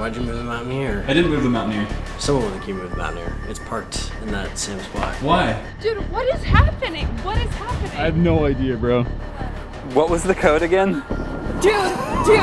Why'd you move the Mountaineer? I didn't move the Mountaineer. Someone with you moved the Mountaineer. It's parked in that same spot. Why? Dude, what is happening? What is happening? I have no idea, bro. What was the code again? Dude, dude.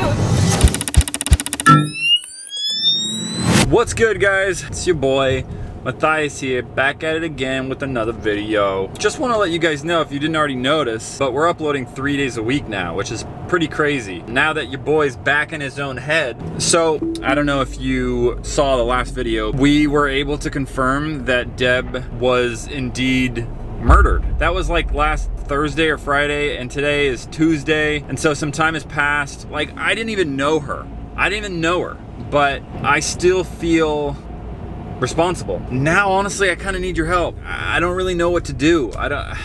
What's good guys? It's your boy Matthias here, back at it again with another video. Just want to let you guys know if you didn't already notice, but we're uploading three days a week now, which is pretty crazy. Now that your boy's back in his own head. So, I don't know if you saw the last video, we were able to confirm that Deb was indeed murdered. That was like last Thursday or Friday, and today is Tuesday, and so some time has passed. Like, I didn't even know her. I didn't even know her, but I still feel responsible. Now, honestly, I kind of need your help. I don't really know what to do. I don't.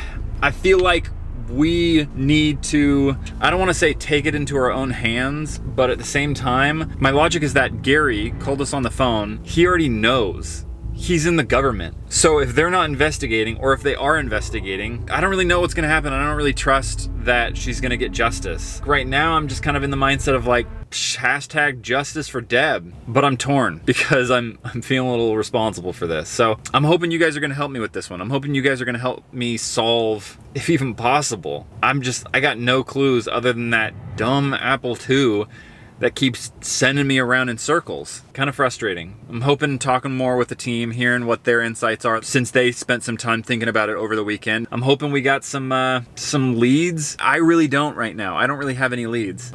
I feel like we need to. I don't want to say take it into our own hands, but at the same time, my logic is that Gary called us on the phone. He already knows. He's in the government. So if they're not investigating, or if they are investigating, I don't really know what's gonna happen. I don't really trust that she's gonna get justice. Right now, I'm just kind of in the mindset of like, hashtag justice for Deb. But I'm torn because I'm I'm feeling a little responsible for this. So I'm hoping you guys are gonna help me with this one. I'm hoping you guys are gonna help me solve, if even possible. I'm just I got no clues other than that dumb Apple II that keeps sending me around in circles. Kind of frustrating. I'm hoping talking more with the team, hearing what their insights are since they spent some time thinking about it over the weekend. I'm hoping we got some uh, some leads. I really don't right now. I don't really have any leads.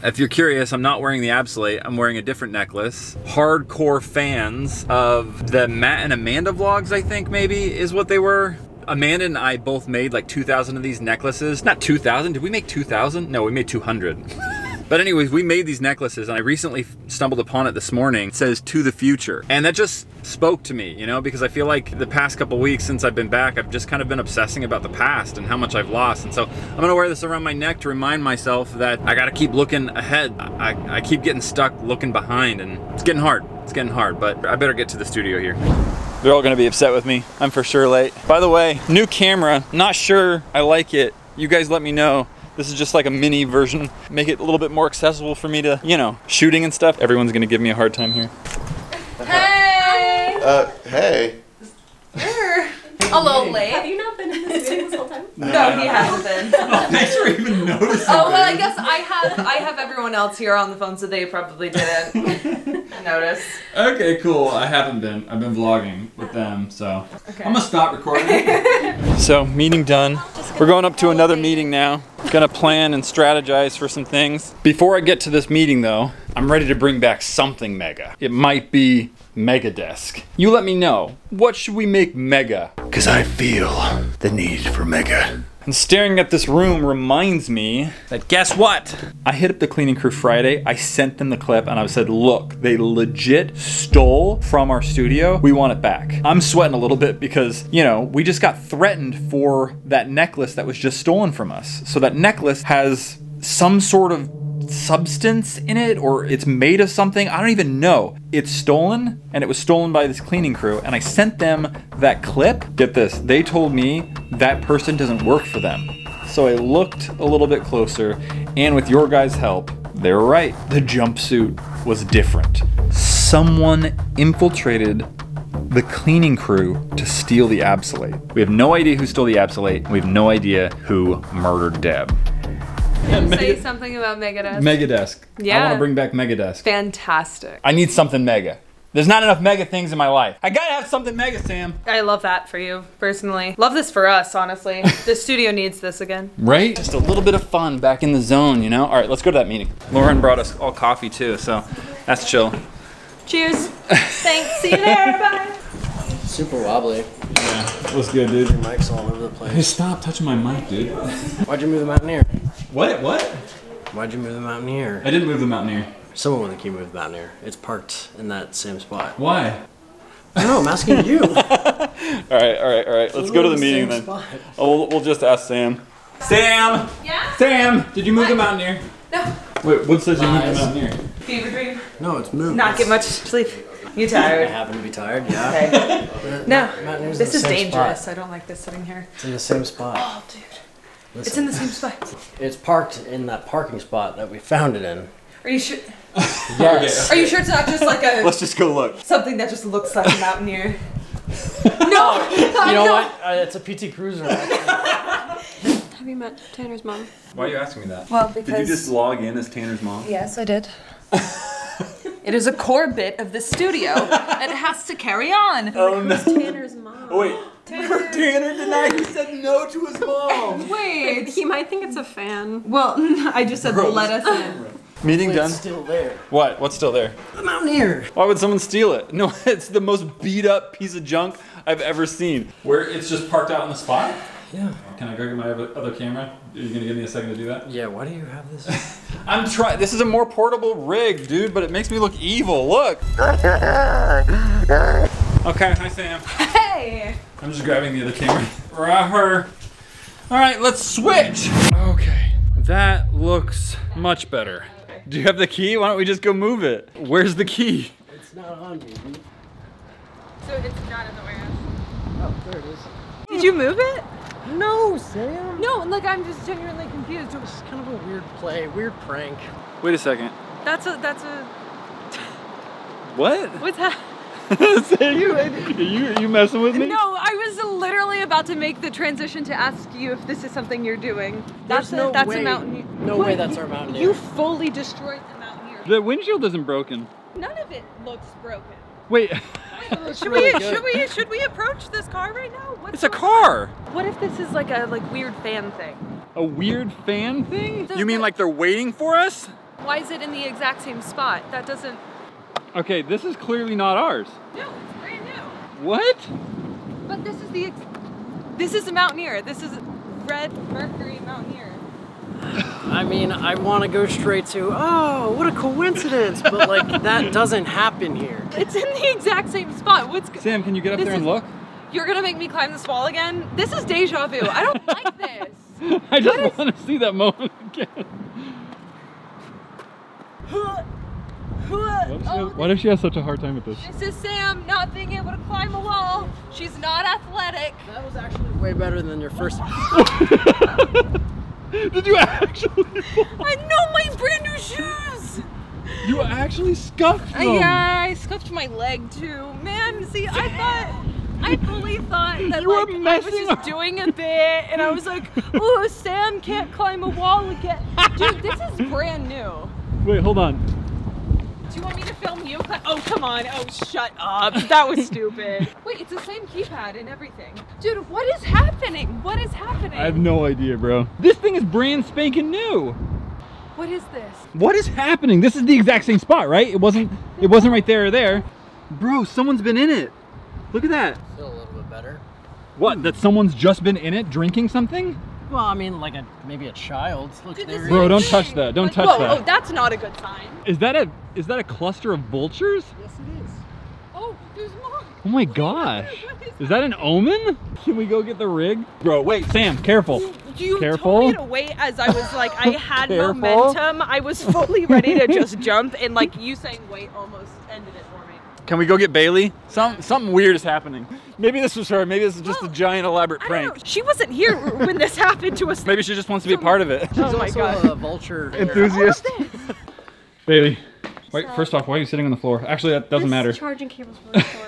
If you're curious, I'm not wearing the Absolate, I'm wearing a different necklace. Hardcore fans of the Matt and Amanda vlogs, I think maybe, is what they were. Amanda and I both made like 2,000 of these necklaces. Not 2,000, did we make 2,000? No, we made 200. But anyways, we made these necklaces and I recently stumbled upon it this morning. It says to the future. And that just spoke to me, you know, because I feel like the past couple weeks since I've been back, I've just kind of been obsessing about the past and how much I've lost. And so I'm gonna wear this around my neck to remind myself that I gotta keep looking ahead. I, I keep getting stuck looking behind and it's getting hard. It's getting hard, but I better get to the studio here. They're all gonna be upset with me. I'm for sure late. By the way, new camera, not sure I like it. You guys let me know. This is just like a mini version. Make it a little bit more accessible for me to, you know, shooting and stuff. Everyone's gonna give me a hard time here. Hey! Uh, hey. A little late. Have you not been in this video this whole time? No, he hasn't been. Thanks for even noticing. Oh well, I guess I have I have everyone else here on the phone, so they probably didn't notice. Okay, cool. I haven't been. I've been vlogging with them, so Okay. I'm gonna stop recording. so, meeting done. We're going up to another meeting now. Gonna plan and strategize for some things. Before I get to this meeting though, I'm ready to bring back something mega. It might be Mega Desk. You let me know. What should we make mega? Because I feel the need for mega. And staring at this room reminds me that guess what? I hit up the cleaning crew Friday. I sent them the clip and I said, look, they legit stole from our studio. We want it back. I'm sweating a little bit because, you know, we just got threatened for that necklace that was just stolen from us. So that necklace has some sort of substance in it or it's made of something. I don't even know. It's stolen and it was stolen by this cleaning crew and I sent them that clip. Get this, they told me that person doesn't work for them. So I looked a little bit closer and with your guys' help, they were right. The jumpsuit was different. Someone infiltrated the cleaning crew to steal the Absolate. We have no idea who stole the Absolate. We have no idea who murdered Deb. Say something about Megadesk. Megadesk. Yeah. I want to bring back Megadesk. Fantastic. I need something mega. There's not enough mega things in my life. I gotta have something mega, Sam. I love that for you personally. Love this for us, honestly. the studio needs this again. Right? Just a little bit of fun back in the zone, you know? All right, let's go to that meeting. Lauren brought us all coffee too, so that's chill. Cheers. Thanks. See you there. Bye. Super wobbly. Yeah, what's good, dude? Your mic's all over the place. Hey, stop touching my mic, dude. Why'd you move the Mountaineer? What? What? Why'd you move the Mountaineer? I didn't move the Mountaineer. Someone with you moved the Mountaineer. It's parked in that same spot. Why? I don't know, I'm asking you. All right, all right, all right. Let's go to the meeting then. Oh, we'll, we'll just ask Sam. Sam! Yeah? Sam! Did you move the Mountaineer? No. Wait, what says you moved the Mountaineer? Fever dream. No, it's moved. Not get much sleep. You tired? I happen to be tired, yeah. Okay. No. Mountaineer's This in is the same dangerous. Spot. I don't like this sitting here. It's in the same spot. Oh, dude. Listen, It's in the same spot. It's parked in that parking spot that we found it in. Are you sure? Yes. Are you sure it's not just like a Let's just go look. something that just looks like a mountaineer? no, You know what? Uh, it's a PT Cruiser. Have you met Tanner's mom? Why are you asking me that? Well, because Did you just log in as Tanner's mom? Yes, I did. it is a core bit of the studio, and it has to carry on. Oh no. Tanner's mom. Wait. Tanner denied he said no to his mom. Wait. He might think it's a fan. Well, I just said Gross. let us in. Meeting done. It's still there. What? What's still there? The Mountaineer. Why would someone steal it? No, it's the most beat up piece of junk I've ever seen. Where it's just parked out in the spot? Yeah. Can I go get my other other camera? Are you gonna give me a second to do that? Yeah, why do you have this? I'm trying. This is a more portable rig, dude, but it makes me look evil. Look. Okay, hi Sam. Hey. I'm just grabbing the other camera. Rapper. All right, let's switch. Okay, that looks much better. Do you have the key? Why don't we just go move it? Where's the key? it's not on me. So it's not in the warehouse. Oh, there it is. Did you move it? No, Sam. No, like I'm just genuinely confused. It was kind of a weird play, weird prank. Wait a second. That's a that's a What? what's that? Sam, you, you, you messing with me? No, I was literally about to make the transition to ask you if this is something you're doing. That's There's no a, that's way- a mountain. no way that's our mountain. You fully destroyed the mountaineer. The windshield isn't broken. None of it looks broken. Wait, Should really we good. should we should we approach this car right now? What's it's a car. on? What if this is like a like weird fan thing? A weird fan thing? The- You mean like they're waiting for us? Why is it in the exact same spot? That doesn't. Okay, this is clearly not ours. No, it's brand new. What? But this is the. This is a Mountaineer. This is Red Mercury Mountaineer. I mean, I want to go straight to, oh, what a coincidence, but like that doesn't happen here. It's in the exact same spot. What's? Sam, can you get up there and is- look? You're gonna make me climb this wall again? This is deja vu. I don't like this. I just What is- want to see that moment again. What if, she has, what if she has such a hard time with this? This is Sam not being able to climb a wall. She's not athletic. That was actually way better than your first. Did you actually? I know my brand new shoes. You actually scuffed Uh, them. yeah, I scuffed my leg too. Man, see, I thought, I fully thought that You were like I was just up. doing a bit, and I was like, "Oh, Sam can't climb a wall again." Dude, this is brand new. Wait, hold on. Do you want me to film you? Oh, come on. Oh, shut up. That was stupid. Wait, it's the same keypad and everything. Dude, what is happening? What is happening? I have no idea, bro. This thing is brand spanking new. What is this? What is happening? This is the exact same spot, right? It wasn't. It wasn't right there or there. Bro, someone's been in it. Look at that. Feel a little bit better. What? That someone's just been in it drinking something? Well, I mean, like a maybe a child. Look, Dude, there Bro, don't touch that. Don't Like, touch whoa, that. Oh, that's not a good sign. Is that a is that a cluster of vultures? Yes, it is. Oh, there's more. Oh my gosh. Is that an omen? Can we go get the rig? Bro, wait, Sam, careful. You Careful. told me to wait as I was like, I had Careful. momentum. I was fully ready to just jump, and like you saying wait almost ended it for me. Can we go get Bailey? Some something weird is happening. Maybe this was her. Maybe this is just a giant elaborate I don't know. prank. She wasn't here when this happened to us. Maybe she just wants to be a part of it. She's Oh my also God. a vulture. Enthusiast. Bailey. Wait, first off, why are you sitting on the floor? Actually, that doesn't matter. Charging cables were short.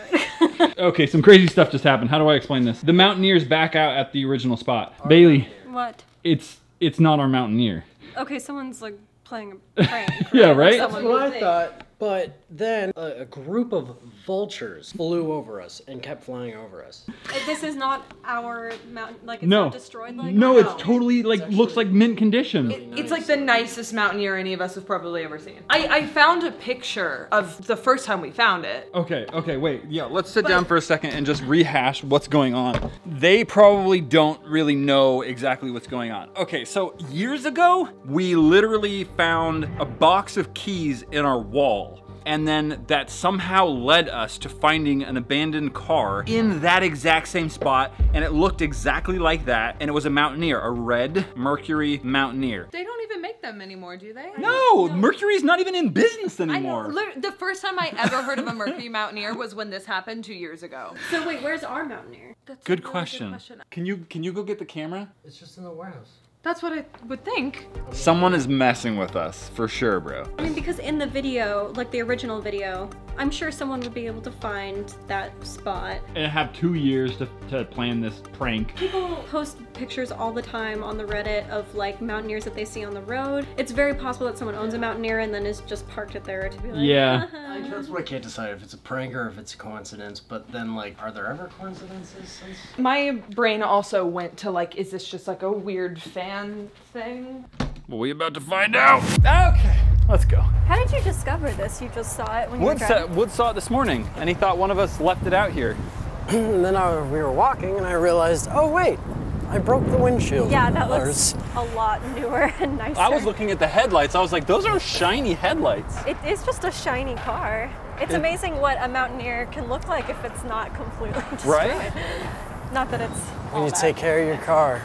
Okay, some crazy stuff just happened. How do I explain this? The Mountaineers back out at the original spot. Bailey, what? it's it's not our Mountaineer. Okay, someone's like playing a prank. Yeah, right? That's what I thought. But then a, a group of vultures flew over us and kept flying over us. Uh, this is not our mountain. Like it's No. not destroyed. Like No, No. it's totally like looks like mint condition. It- it's like the nicest mountaineer any of us have probably ever seen. I, I found a picture of the first time we found it. Okay, okay, wait. Yeah, let's sit down for a second and just rehash what's going on. They probably don't really know exactly what's going on. Okay, so years ago, we literally found a box of keys in our wall. And then that somehow led us to finding an abandoned car in that exact same spot. And it looked exactly like that. And it was a Mountaineer, a red Mercury Mountaineer. They don't even make them anymore, do they? No, Mercury's not even in business I know. anymore. The first time I ever heard of a Mercury Mountaineer was when this happened two years ago. So wait, where's our mountaineer? That's a Good really question. Can you can you go get the camera? It's just in the warehouse. That's what I would think. Someone is messing with us, for sure, bro. I mean, because in the video, like the original video, I'm sure someone would be able to find that spot. And have two years to, to plan this prank. People post pictures all the time on the Reddit of like mountaineers that they see on the road. It's very possible that someone owns a mountaineer and then is just parked it there to be like, Yeah. Uh-huh. I- That's what I can't decide if it's a prank or if it's a coincidence. But then, like, are there ever coincidences? Since... My brain also went to like, is this just like a weird fan thing? Well, we about to find out. Okay, let's go. How did you discover this? You just saw it when you were Wood saw. Wood saw it this morning, and he thought one of us left it out here. And then I, we were walking, and I realized, oh wait, I broke the windshield. Yeah, that Or looks s- a lot newer and nicer. I was looking at the headlights. I was like, those are shiny headlights. It is just a shiny car. It's amazing what a mountaineer can look like if it's not completely destroyed. Right? Not that it's. when you that. take care of your car.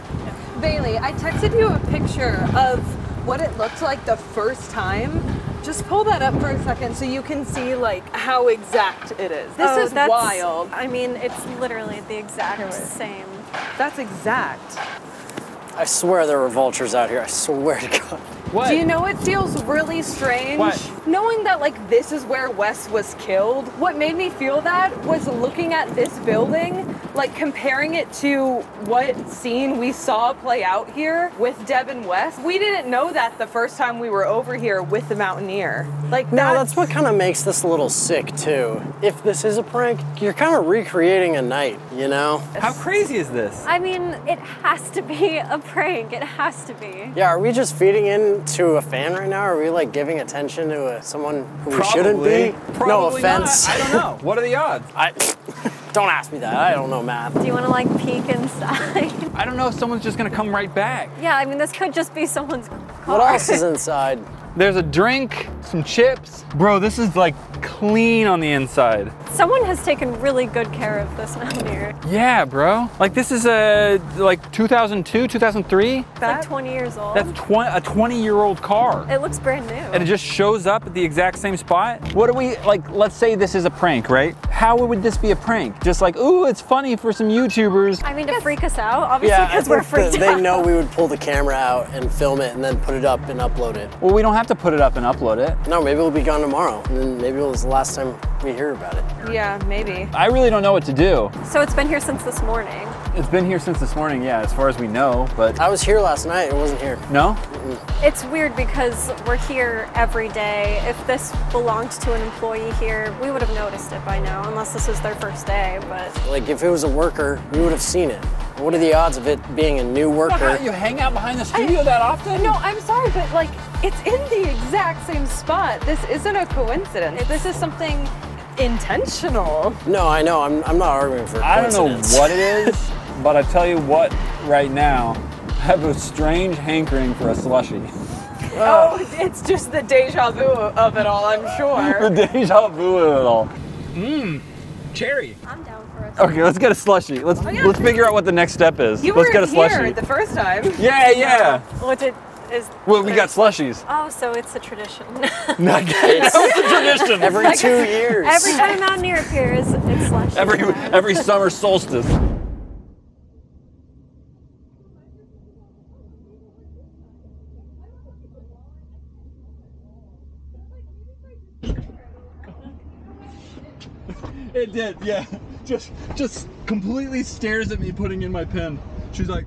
Bailey, I texted you a picture of what it looked like the first time. Just pull that up for a second so you can see like how exact it is. This Oh, is that's- wild. I mean, it's literally the exact same. That's exact. I swear there were vultures out here. I swear to God. What? Do you know it feels really strange? What? Knowing that like this is where Wes was killed. What made me feel that was looking at this building, like comparing it to what scene we saw play out here with Deb and Wes. We didn't know that the first time we were over here with the Mountaineer. Like No, that's what kind of makes this a little sick too. If this is a prank, you're kind of recreating a night, you know? How crazy is this? I mean, it has to be a prank. It has to be. Yeah, are we just feeding into a fan right now? Are we like giving attention to a, someone who we shouldn't be? no Probably not. offense. I don't know. What are the odds? I don't ask me that. I don't know math. Do you want to like peek inside? I don't know if someone's just gonna come right back. yeah, I mean, this could just be someone's car. What else is inside? There's a drink, some chips. Bro, this is like clean on the inside. Someone has taken really good care of this mountaineer. Yeah, bro. Like this is a like 2002, 2003. It's like 20 years old. That's 20, a 20 year old car. it looks brand new. and it just shows up at the exact same spot. What do we like? Let's say this is a prank, right? How would this be a prank? Just like, ooh, it's funny for some YouTubers. I mean, to freak us out, obviously, Yeah, because we're think that freaked they know we would pull the camera out and film it and then put it up and upload it. Well, we don't have to put it up and upload it. No, maybe it'll be gone tomorrow, and then maybe it was the last time we hear about it. Yeah, maybe. I really don't know what to do. So it's been here since this morning. It's been here since this morning, yeah, as far as we know, but I was here last night. It wasn't here. no? It's weird because we're here every day. If this belonged to an employee here, we would have noticed it by now, unless this is their first day. But Like if it was a worker, we would have seen it. What are the odds of it being a new worker? You hang out behind the studio that often? No, I'm sorry, but like it's in the exact same spot. This isn't a coincidence. This is something intentional. No, I know. I'm, I'm not arguing for it. I don't know what it is, but I tell you what, right now, I have a strange hankering for a slushie. Oh, it's just the deja vu of it all, I'm sure. the sure. deja vu of it all. Mmm, cherry. I'm down for it. Okay, let's get a slushy. Let's oh, yeah. let's figure out what the next step is. You let's were get a here slushie. the first time. Yeah, yeah. Which it is. Well, we got slushies. Oh, so it's a tradition. Not What's the tradition? Every two years. Every time a Mountaineer appears, it's slush. every every summer solstice. It did, yeah. Just just completely stares at me putting in my pen. She's like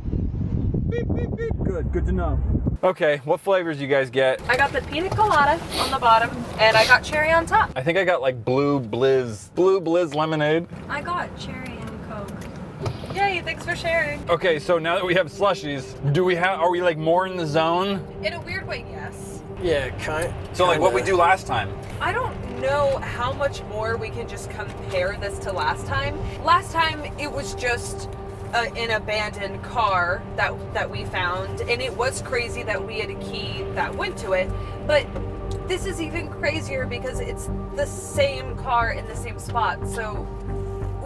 beep beep beep. Good, good to know. Okay, what flavors you guys get? I got the pina colada on the bottom, and I got cherry on top. I think I got like blue blizz, blue blizz lemonade. I got cherry and coke. Yay, thanks for sharing. Okay, so now that we have slushies, do we have? Are we like more in the zone? In a weird way, yes. Yeah, kind. So like what we do last time? I don't know how much more we can just compare this to last time. Last time it was just uh, an abandoned car that that we found, and it was crazy that we had a key that went to it. But this is even crazier because it's the same car in the same spot. So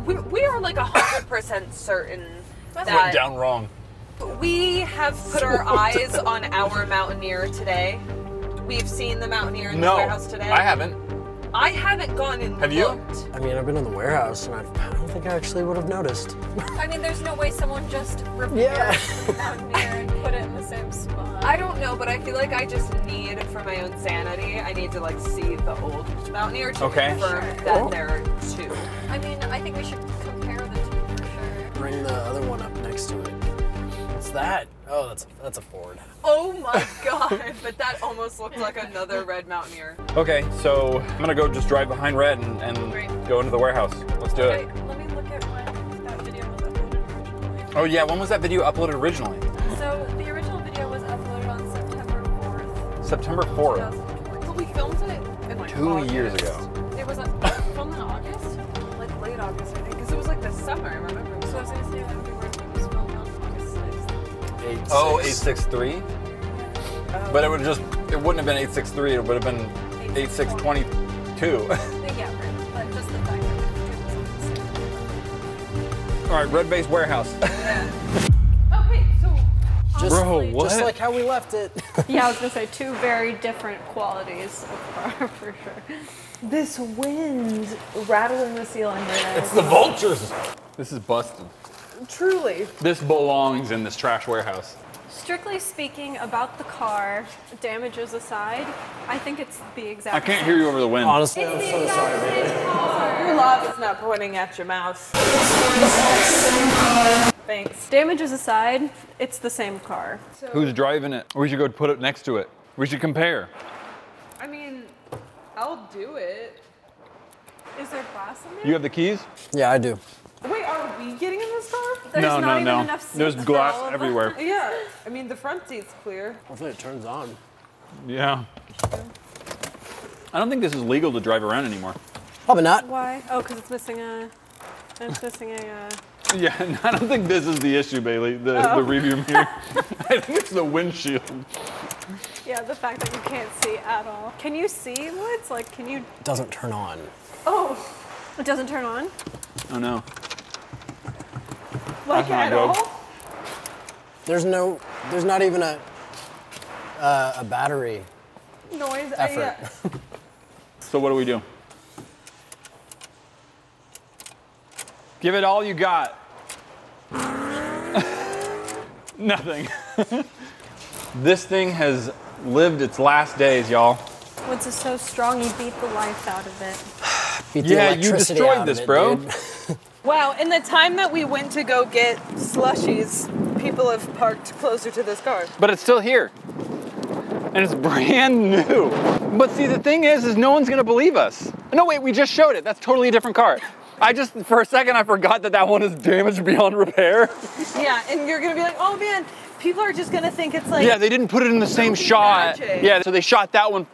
we, we are like a hundred percent certain Went that down wrong. we have put our eyes on our Mountaineer today. We've seen the Mountaineer in the No, warehouse today. I haven't. I haven't gone in. Have you? I mean, I've been in the warehouse and I've, I don't think I actually would have noticed. I mean, there's no way someone just repaired Yeah. out there and put it in the same spot. I don't know, but I feel like I just need, for my own sanity, I need to like see the old Mountaineer to Okay. confirm that there are two. I mean, I think we should compare the two for sure. Bring the other one up next to it. What's that? Oh, that's a, that's a Ford. Oh my god! but that almost looked like another red Mountaineer. Okay, so I'm gonna go just drive behind Red and, and Great. go into the warehouse. Let's do Wait, it. let me look at when that video was uploaded originally. Oh yeah, when was that video uploaded originally? So the original video was uploaded on September 4th, September 4th. But we filmed it in like Two August. years ago. It was filmed in August? Like late August, I think, because it was like the summer. I remember. So I was gonna say that we were Eight, Oh, six. 863? But it would just, it wouldn't have been 863, it would have been 8622. Yeah, right. But just the fact that it was on the same. All right, Red Base Warehouse. Okay, so Just, Bro, what? Just like how we left it. Yeah, I was gonna say two very different qualities of car for sure. This wind rattling the ceiling. Right it's the vultures. This is busted. Truly. This belongs in this trash warehouse. Strictly speaking, about the car, damages aside, I think it's the exact. I can't hear you over the wind. Honestly, I'm so sorry, baby. Your love is not pointing at your mouse. Thanks. Damages aside, it's the same car. Who's driving it? We should go put it next to it. We should compare. I mean, I'll do it. Is there glass in there? You have the keys? Yeah, I do. Wait, are we getting in this car? There's no, not no, even no. enough seats There's for glass all of them. everywhere. Yeah. I mean, the front seat's clear. Hopefully it turns on. Yeah. I don't think this is legal to drive around anymore. Probably not. Why? Oh, because it's missing a. It's missing a. Uh, Yeah, I don't think this is the issue, Bailey. The, the review mirror. I think it's the windshield. yeah, the fact that you can't see at all. Can you see woods? Like, can you? It doesn't turn on. Oh, It doesn't turn on. Oh no. Like That's at good. all? There's no. There's not even a. Uh, a battery Noise. uh, effort. yeah. So what do we do? Give it all you got. Nothing. this thing has lived its last days, y'all. Woods is so strong, you beat the life out of it. Beat the Yeah, you destroyed out of this, it, bro. Wow, in the time that we went to go get slushies, people have parked closer to this car. But it's still here. And it's brand new. But see, the thing is, is no one's gonna believe us. No, wait, we just showed it. That's totally a different car. I just, for a second, I forgot that that one is damaged beyond repair. Yeah, and you're gonna be like, oh man, people are just gonna think it's like. Yeah, they didn't put it in the same shot. magic. Yeah, so they shot that one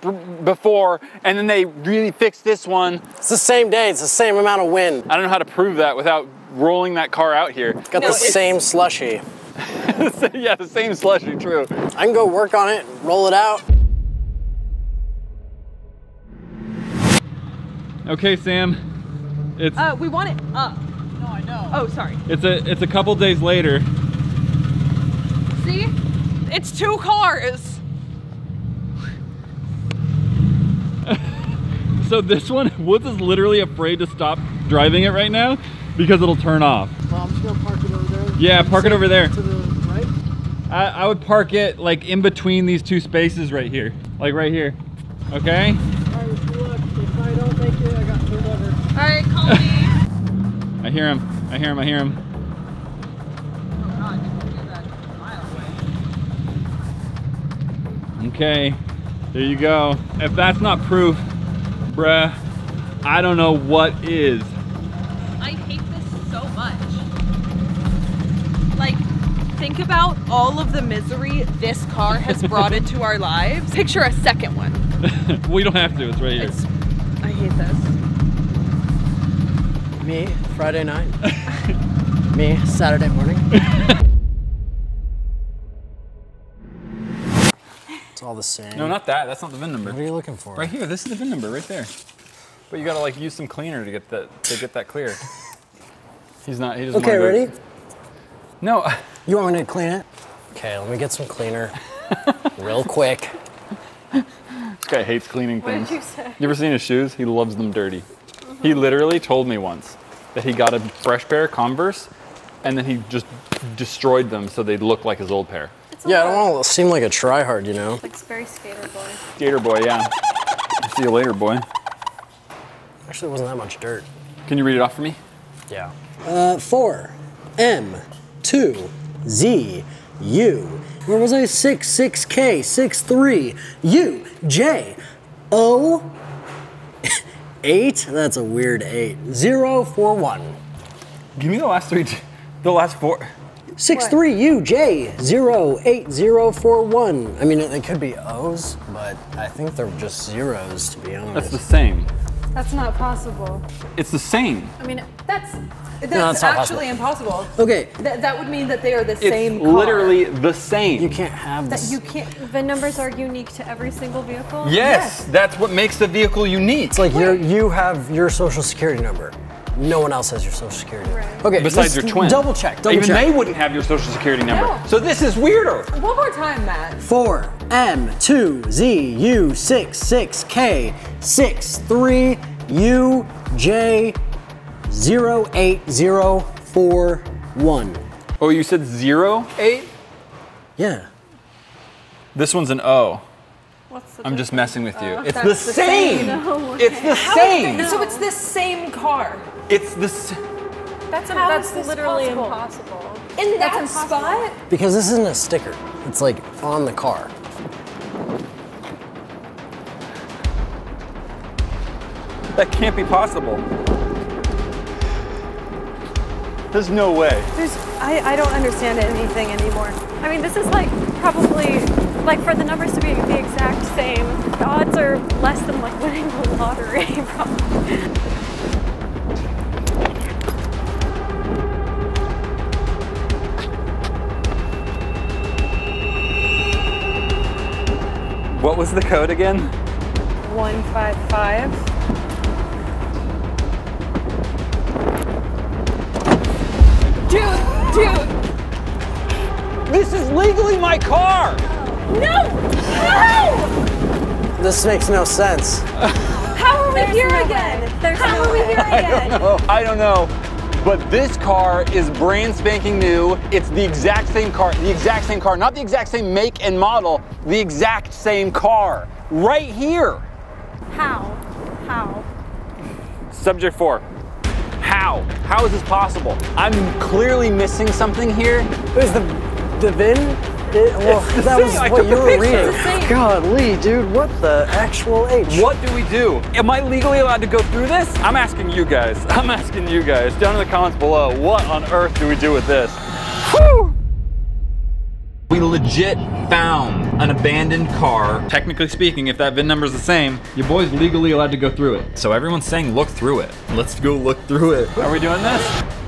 before, and then they really fixed this one. It's the same day. It's the same amount of wind. I don't know how to prove that without rolling that car out here. Got No, the it's- same slushy. yeah, the same slushy, true. I can go work on it, and roll it out. Okay, Sam. It's Uh, we want it up. No, I know. Oh, sorry. it's a it's a couple days later. See? It's two cars. So this one, Woods is literally afraid to stop driving it right now because it'll turn off. Well, I'm just gonna park it over there. Yeah, park it over there. To the right. I, I would park it like in between these two spaces right here, like right here. Okay. Alright, if I don't make it, I got pulled over. All right, call me. I hear him. I hear him. I hear him. Okay, there you go. If that's not proof, bruh, I don't know what is. I hate this so much. Like, think about all of the misery this car has brought into our lives. Picture a second one. we don't have to. It's right here. It's, I hate this. Me, Friday night. Me, Saturday morning. The same. No, not that. That's not the VIN number. What are you looking for? Right here. This is the VIN number right there. But you gotta like use some cleaner to get that to get that clear. He's not. He doesn't. Okay, wanna do it. ready? No. You want me to clean it? Okay, let me get some cleaner. Real quick. This guy hates cleaning What things. did you say? You ever seen his shoes? He loves them dirty. He literally told me once that he got a fresh pair of Converse and then he just destroyed them so they'd look like his old pair. It's Yeah, I don't want to seem like a tryhard, you know? Like very skater boy. Gator boy, yeah. See you later, boy. Actually, it wasn't that much dirt. Can you read it off for me? Yeah. Uh, four, M, two, Z, U. Where was I? Six, six K, six three, U, J, O, eight. That's a weird eight. Zero, four, one. Give me the last three, the last four. Six What? three U J zero eight zero four one. I mean, it, it could be O's, but I think they're just zeros to be honest. That's the same. That's not possible. It's the same. I mean, that's That's, that's not actually impossible. okay. That, that would mean that they are the It's same car. literally the same. You can't have That this. you can't. VIN numbers are unique to every single vehicle. yes, that's what makes the vehicle unique. It's like you you have your social security number. No one else has your social security number. Right. Okay. Besides your twin. Double check. Double Even check. they wouldn't have your social security number. No. So this is weirder. One more time, Matt. Four M two Z U six six K six three U J zero eight zero four one. Oh, you said zero eight? Yeah. This one's an O. What's the I'm just messing with you. Oh, it's the, the same. same. No It's the same. So it's the same car. It's the. s- That's, How that's is this literally possible? impossible. In That's that impossible. spot? Because this isn't a sticker. It's like on the car. That can't be possible. There's no way. There's, I, I don't understand anything anymore. I mean, this is like probably, like for the numbers to be the exact same, the odds are less than like winning the lottery, probably. What was the code again? 155. Dude, dude. This is legally my car. No! No! This makes no sense. How are we There's here no again? There's How no are we here again? Oh, I don't know. But this car is brand spanking new. It's the exact same car, the exact same car, not the exact same make and model, the exact same car. Right here. How? How? Subject four. How? How is this possible? I'm clearly missing something here. Is the the VIN? It, well, It's the that same. was I what you were picture. reading. It's. God, Lee, dude, what the actual H? What do we do? Am I legally allowed to go through this? I'm asking you guys. I'm asking you guys down in the comments below. What on earth do we do with this? Whew. We legit found an abandoned car. Technically speaking, if that VIN number's the same, your boy's legally allowed to go through it. So everyone's saying look through it. Let's go look through it. Are we doing this?